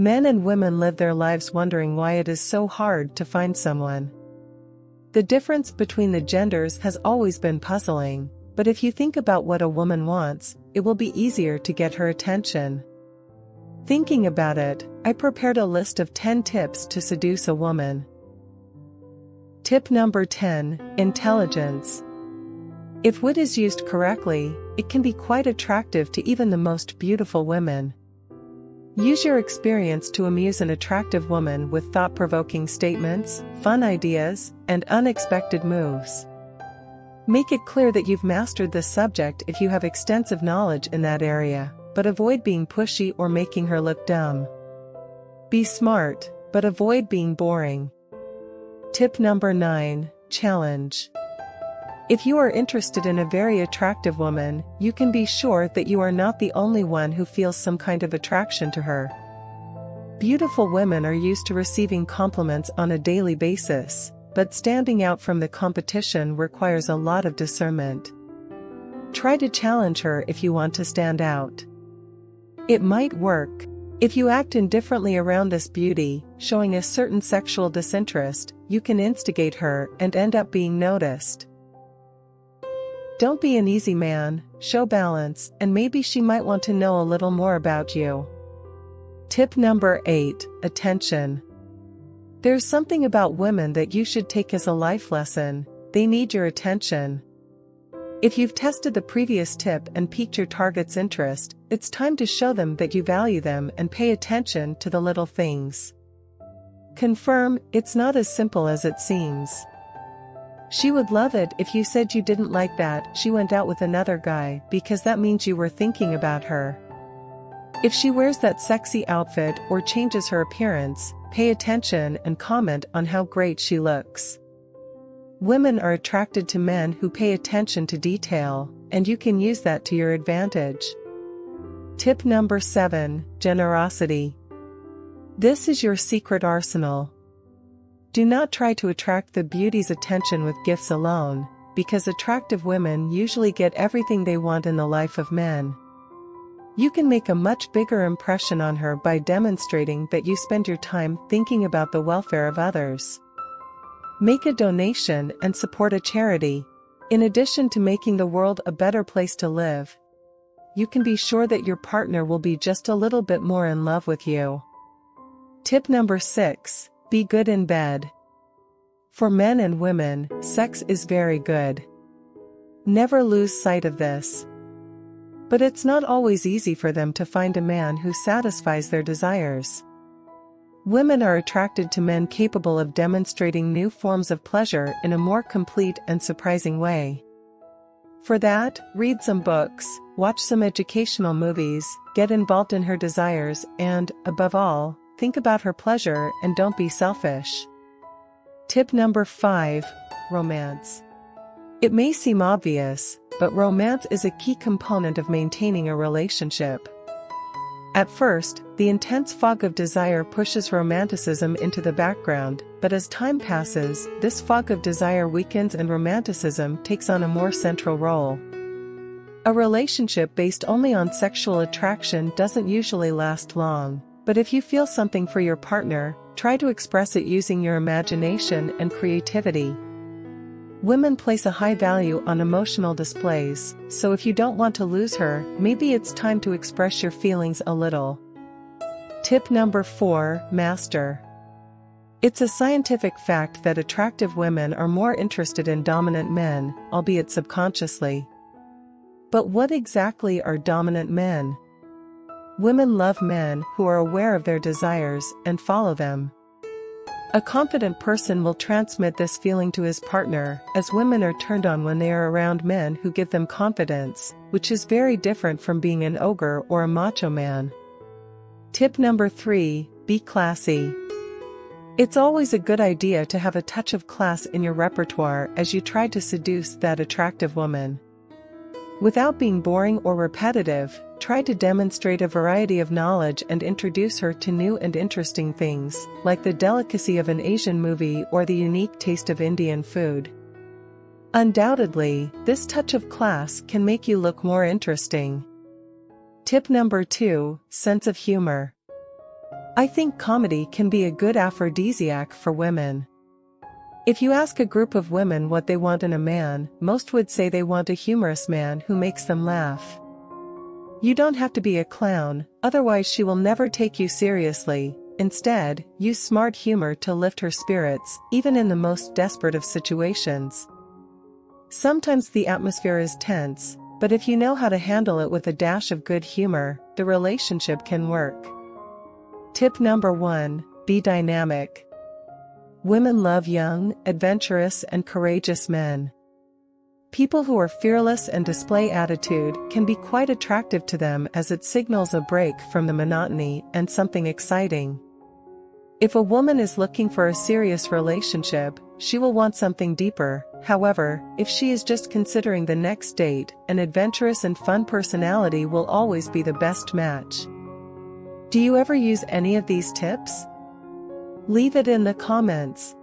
Men and women live their lives wondering why it is so hard to find someone. The difference between the genders has always been puzzling, but if you think about what a woman wants, it will be easier to get her attention. Thinking about it, I prepared a list of 10 tips to seduce a woman. Tip number 10 Intelligence. If wit is used correctly, it can be quite attractive to even the most beautiful women. Use your experience to amuse an attractive woman with thought-provoking statements, fun ideas, and unexpected moves. Make it clear that you've mastered this subject if you have extensive knowledge in that area, but avoid being pushy or making her look dumb. Be smart, but avoid being boring. Tip number 9, Challenge. If you are interested in a very attractive woman, you can be sure that you are not the only one who feels some kind of attraction to her. Beautiful women are used to receiving compliments on a daily basis, but standing out from the competition requires a lot of discernment. Try to challenge her if you want to stand out. It might work. If you act indifferently around this beauty, showing a certain sexual disinterest, you can instigate her and end up being noticed. Don't be an easy man, show balance, and maybe she might want to know a little more about you. Tip number 8 Attention. There's something about women that you should take as a life lesson, they need your attention. If you've tested the previous tip and piqued your target's interest, it's time to show them that you value them and pay attention to the little things. Confirm, it's not as simple as it seems. She would love it if you said you didn't like that she went out with another guy because that means you were thinking about her. If she wears that sexy outfit or changes her appearance, pay attention and comment on how great she looks. Women are attracted to men who pay attention to detail, and you can use that to your advantage. Tip number 7 Generosity. This is your secret arsenal. Do not try to attract the beauty's attention with gifts alone, because attractive women usually get everything they want in the life of men. You can make a much bigger impression on her by demonstrating that you spend your time thinking about the welfare of others. Make a donation and support a charity. In addition to making the world a better place to live, you can be sure that your partner will be just a little bit more in love with you. Tip number 6 be good in bed. For men and women, sex is very good. Never lose sight of this. But it's not always easy for them to find a man who satisfies their desires. Women are attracted to men capable of demonstrating new forms of pleasure in a more complete and surprising way. For that, read some books, watch some educational movies, get involved in her desires, and, above all, Think about her pleasure and don't be selfish. Tip number 5 Romance. It may seem obvious, but romance is a key component of maintaining a relationship. At first, the intense fog of desire pushes romanticism into the background, but as time passes, this fog of desire weakens and romanticism takes on a more central role. A relationship based only on sexual attraction doesn't usually last long. But if you feel something for your partner, try to express it using your imagination and creativity. Women place a high value on emotional displays, so if you don't want to lose her, maybe it's time to express your feelings a little. Tip number 4 Master. It's a scientific fact that attractive women are more interested in dominant men, albeit subconsciously. But what exactly are dominant men? Women love men who are aware of their desires and follow them. A confident person will transmit this feeling to his partner, as women are turned on when they are around men who give them confidence, which is very different from being an ogre or a macho man. Tip number 3 Be classy. It's always a good idea to have a touch of class in your repertoire as you try to seduce that attractive woman. Without being boring or repetitive, try to demonstrate a variety of knowledge and introduce her to new and interesting things, like the delicacy of an Asian movie or the unique taste of Indian food. Undoubtedly, this touch of class can make you look more interesting. Tip number 2 Sense of Humor. I think comedy can be a good aphrodisiac for women. If you ask a group of women what they want in a man, most would say they want a humorous man who makes them laugh. You don't have to be a clown, otherwise she will never take you seriously, instead, use smart humor to lift her spirits, even in the most desperate of situations. Sometimes the atmosphere is tense, but if you know how to handle it with a dash of good humor, the relationship can work. Tip number 1, be dynamic. Women love young, adventurous and courageous men. People who are fearless and display attitude can be quite attractive to them as it signals a break from the monotony and something exciting. If a woman is looking for a serious relationship, she will want something deeper, however, if she is just considering the next date, an adventurous and fun personality will always be the best match. Do you ever use any of these tips? Leave it in the comments.